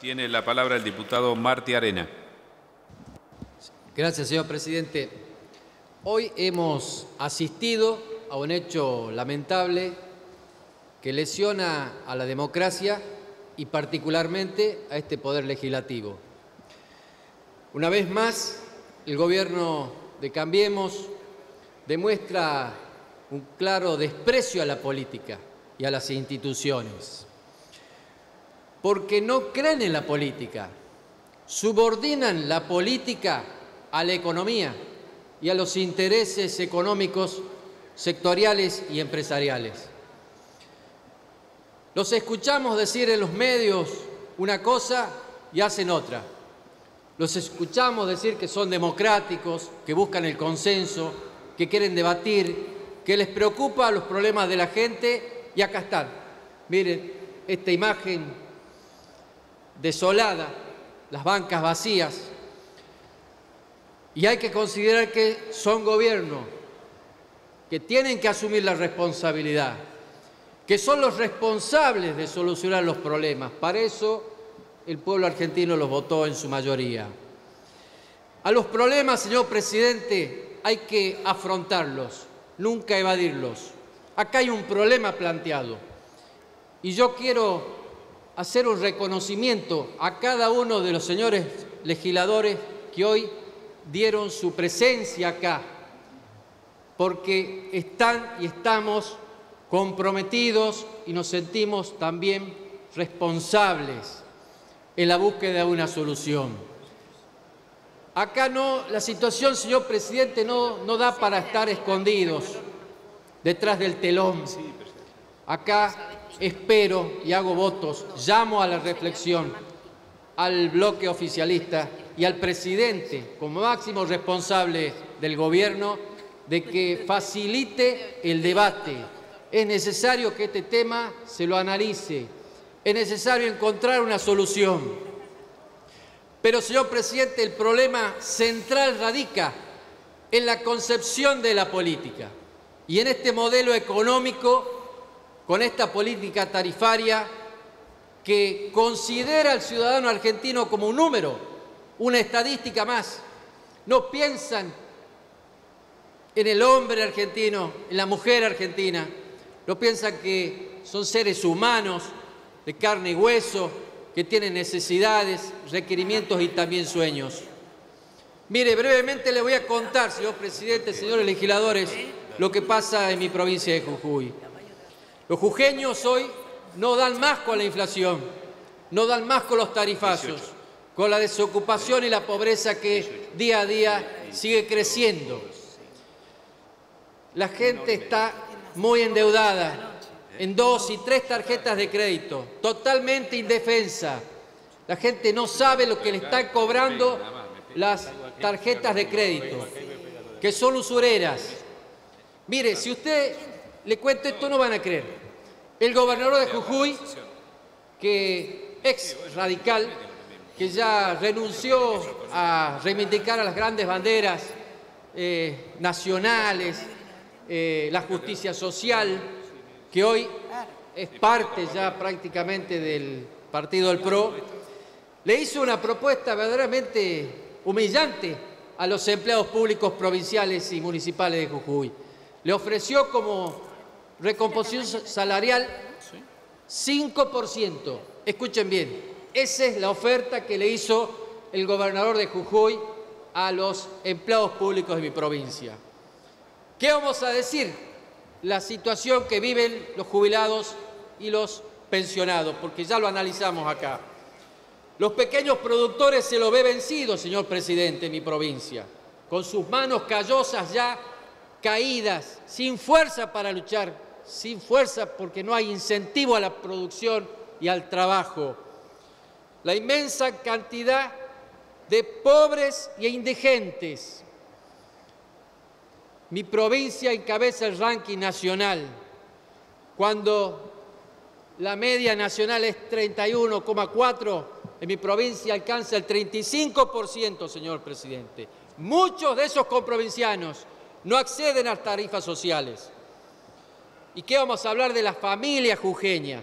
Tiene la palabra el diputado Marti Arena. Gracias, señor presidente. Hoy hemos asistido a un hecho lamentable que lesiona a la democracia y particularmente a este poder legislativo. Una vez más, el gobierno de Cambiemos demuestra un claro desprecio a la política y a las instituciones, porque no creen en la política, subordinan la política a la economía y a los intereses económicos sectoriales y empresariales. Los escuchamos decir en los medios una cosa y hacen otra. Los escuchamos decir que son democráticos, que buscan el consenso, que quieren debatir, que les preocupa los problemas de la gente y acá están. Miren esta imagen desolada, las bancas vacías. Y hay que considerar que son gobiernos que tienen que asumir la responsabilidad, que son los responsables de solucionar los problemas. Para eso el pueblo argentino los votó en su mayoría. A los problemas, señor presidente, hay que afrontarlos, nunca evadirlos. Acá hay un problema planteado y yo quiero hacer un reconocimiento a cada uno de los señores legisladores que hoy dieron su presencia acá, porque están y estamos comprometidos y nos sentimos también responsables en la búsqueda de una solución. Acá no, la situación, señor presidente, no, no da para estar escondidos detrás del telón. Acá espero y hago votos, llamo a la reflexión al bloque oficialista y al presidente como máximo responsable del gobierno de que facilite el debate. Es necesario que este tema se lo analice, es necesario encontrar una solución. Pero, señor presidente, el problema central radica en la concepción de la política y en este modelo económico, con esta política tarifaria que considera al ciudadano argentino como un número, una estadística más. No piensan en el hombre argentino, en la mujer argentina, no piensan que son seres humanos de carne y hueso, que tienen necesidades, requerimientos y también sueños. Mire, brevemente le voy a contar, señor presidente, señores legisladores, lo que pasa en mi provincia de Jujuy. Los jujeños hoy no dan más con la inflación, no dan más con los tarifazos, con la desocupación y la pobreza que día a día sigue creciendo. La gente está muy endeudada en dos y tres tarjetas de crédito, totalmente indefensa. La gente no sabe lo que le están cobrando las tarjetas de crédito, que son usureras. Mire, si usted le cuento esto, no van a creer. El gobernador de Jujuy, que ex radical, que ya renunció a reivindicar a las grandes banderas eh, nacionales, eh, la justicia social, que hoy es parte ya prácticamente del partido del PRO, le hizo una propuesta verdaderamente humillante a los empleados públicos provinciales y municipales de Jujuy. Le ofreció como recomposición salarial 5%. Escuchen bien, esa es la oferta que le hizo el gobernador de Jujuy a los empleados públicos de mi provincia. ¿Qué vamos a decir? La situación que viven los jubilados y los pensionados, porque ya lo analizamos acá. Los pequeños productores se lo ve vencido, señor presidente, en mi provincia, con sus manos callosas ya caídas, sin fuerza para luchar, sin fuerza porque no hay incentivo a la producción y al trabajo. La inmensa cantidad de pobres e indigentes. Mi provincia encabeza el ranking nacional, cuando la media nacional es 31,4, en mi provincia alcanza el 35%, señor presidente. Muchos de esos comprovincianos no acceden a tarifas sociales. ¿Y qué vamos a hablar de la familia jujeña?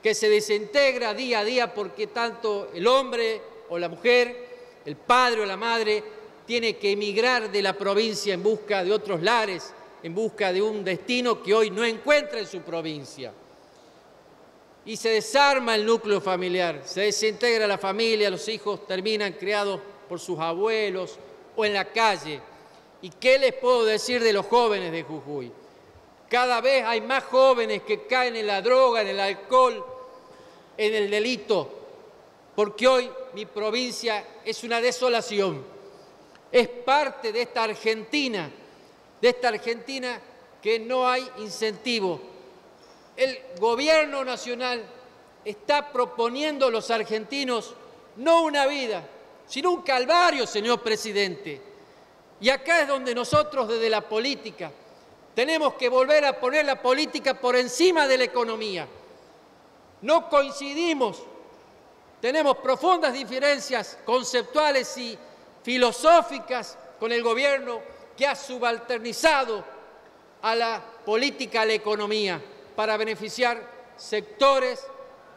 que se desintegra día a día porque tanto el hombre o la mujer, el padre o la madre, tiene que emigrar de la provincia en busca de otros lares, en busca de un destino que hoy no encuentra en su provincia. Y se desarma el núcleo familiar, se desintegra la familia, los hijos terminan criados por sus abuelos o en la calle. ¿Y qué les puedo decir de los jóvenes de Jujuy? Cada vez hay más jóvenes que caen en la droga, en el alcohol, en el delito, porque hoy mi provincia es una desolación. Es parte de esta Argentina, de esta Argentina que no hay incentivo. El gobierno nacional está proponiendo a los argentinos no una vida, sino un calvario, señor presidente. Y acá es donde nosotros desde la política tenemos que volver a poner la política por encima de la economía. No coincidimos, tenemos profundas diferencias conceptuales y filosóficas con el gobierno que ha subalternizado a la política, a la economía, para beneficiar sectores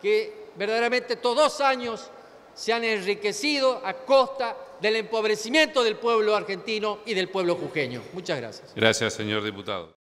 que verdaderamente todos dos años se han enriquecido a costa del empobrecimiento del pueblo argentino y del pueblo jujeño. Muchas gracias. Gracias, señor diputado.